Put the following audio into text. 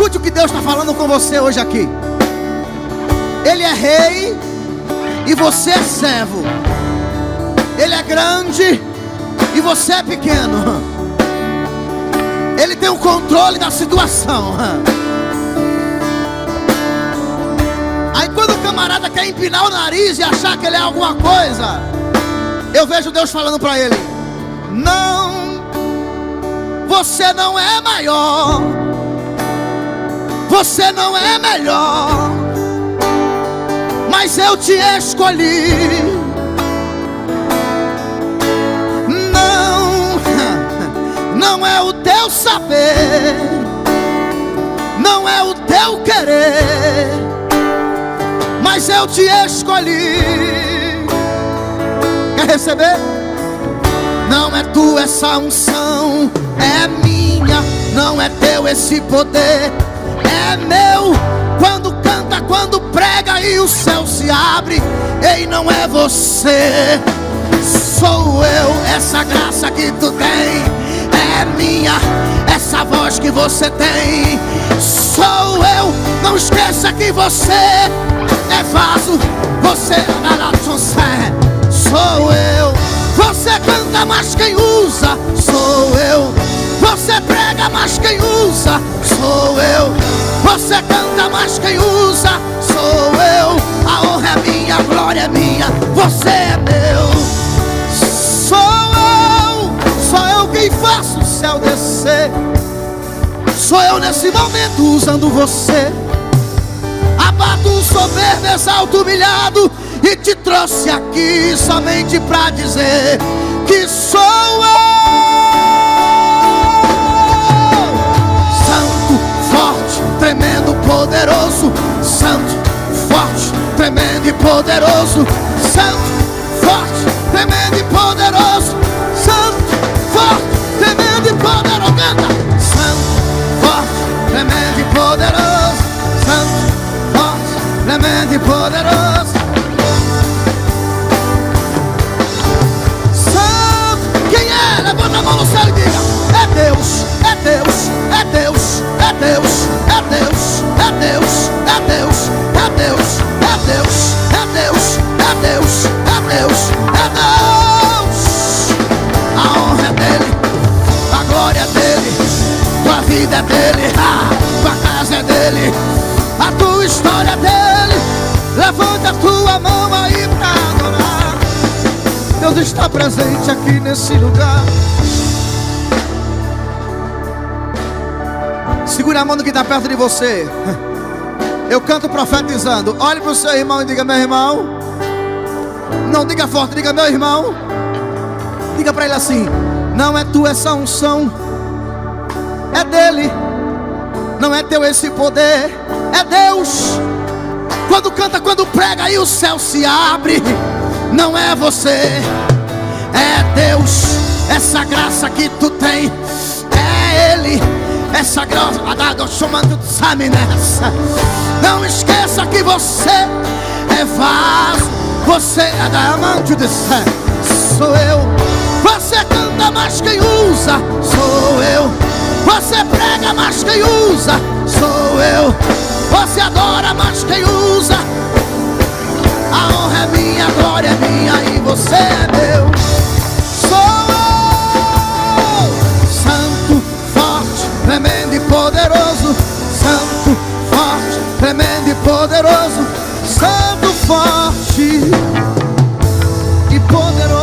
Escute o que Deus está falando com você hoje aqui. Ele é rei e você é servo. Ele é grande e você é pequeno. Ele tem o controle da situação. Aí quando o camarada quer empinar o nariz e achar que ele é alguma coisa, eu vejo Deus falando para ele: Não, você não é maior, você não é melhor, mas eu te escolhi. não é o teu saber, não é o teu querer, mas eu te escolhi. Quer receber? Não é tu essa unção, é minha, não é teu esse poder, é meu. Quando canta, quando prega e o céu se abre, ei, não é você, sou eu, essa graça que tu tem é minha, essa voz que você tem, sou eu. Não esqueça que você é vaso, você é sou eu. Você canta, mas quem usa sou eu. Você prega, mas quem usa sou eu. Você canta, mas quem usa sou eu. A honra é minha, a glória é minha, você é meu. quem faço o céu descer. Sou eu nesse momento usando você. Abato o soberbo, exalto humilhado. E te trouxe aqui somente para dizer que sou eu. Tremendo e poderoso. Santo, forte, tremendo e poderoso. Santo, forte tremendo e poderoso. Canta. Santo, forte, tremendo e poderoso. Santo, forte, tremendo e poderoso. Santo, quem é? Levanta a mão no céu e diga: É Deus, é Deus, é Deus, é Deus, é Deus, é Deus, é Deus, a tua história dele. Levanta a tua mão aí pra adorar. Deus está presente aqui nesse lugar. Segura a mão do que está perto de você. Eu canto profetizando. Olhe para o seu irmão e diga: Meu irmão. Não diga forte, diga: Meu irmão. Diga para ele assim: não é tua essa unção, é dele. Não é teu esse poder, é Deus. Quando canta, quando prega e o céu se abre, não é você, é Deus. Essa graça que tu tem, é Ele. Essa graça, chamando nessa. Não esqueça que você é vaso, você é diamante de céu. Sou eu. Você canta, mas quem usa sou eu. Você prega, mas quem usa sou eu se adora, mas quem usa. A honra é minha, a glória é minha e você é meu. Sou santo, forte, tremendo e poderoso. Santo, forte, tremendo e poderoso. Santo, forte e poderoso.